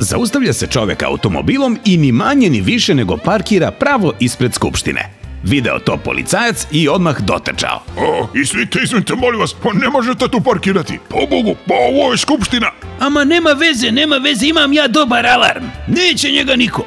Zaustavlja se čovjek automobilom i ni manje ni više nego parkira pravo ispred skupštine. Video to policajac i odmah dotrčao. O, i svi te izvinite, molim vas, pa ne možete tu parkirati. Po Bogu, pa ovo je skupština. Ama nema veze, nema veze, imam ja dobar alarm. Neće njega niko.